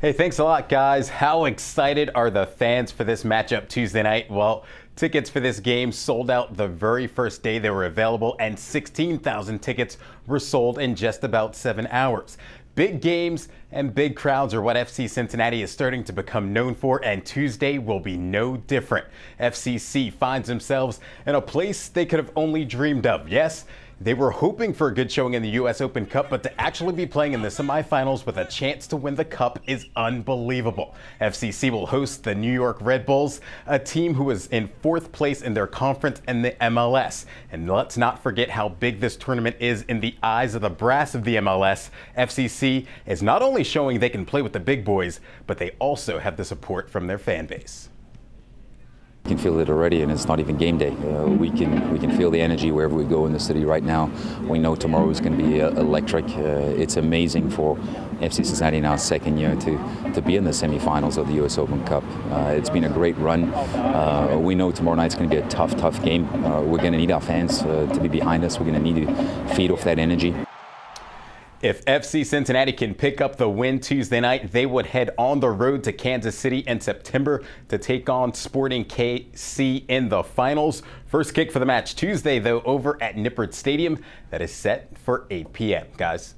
Hey, thanks a lot, guys. How excited are the fans for this matchup Tuesday night? Well, tickets for this game sold out the very first day they were available, and 16,000 tickets were sold in just about seven hours. Big games and big crowds are what FC Cincinnati is starting to become known for, and Tuesday will be no different. FCC finds themselves in a place they could have only dreamed of. Yes, they were hoping for a good showing in the U.S. Open Cup, but to actually be playing in the semifinals with a chance to win the Cup is unbelievable. FCC will host the New York Red Bulls, a team who is in fourth place in their conference in the MLS. And let's not forget how big this tournament is in the eyes of the brass of the MLS. FCC is not only showing they can play with the big boys, but they also have the support from their fan base. Can feel it already, and it's not even game day. Uh, we can we can feel the energy wherever we go in the city right now. We know tomorrow is going to be uh, electric. Uh, it's amazing for FC Cincinnati now second year to to be in the semifinals of the U.S. Open Cup. Uh, it's been a great run. Uh, we know tomorrow night's going to be a tough, tough game. Uh, we're going to need our fans to be behind us. We're going to need to feed off that energy. If FC Cincinnati can pick up the win Tuesday night, they would head on the road to Kansas City in September to take on Sporting KC in the finals. First kick for the match Tuesday, though, over at Nippert Stadium. That is set for 8 p.m. Guys.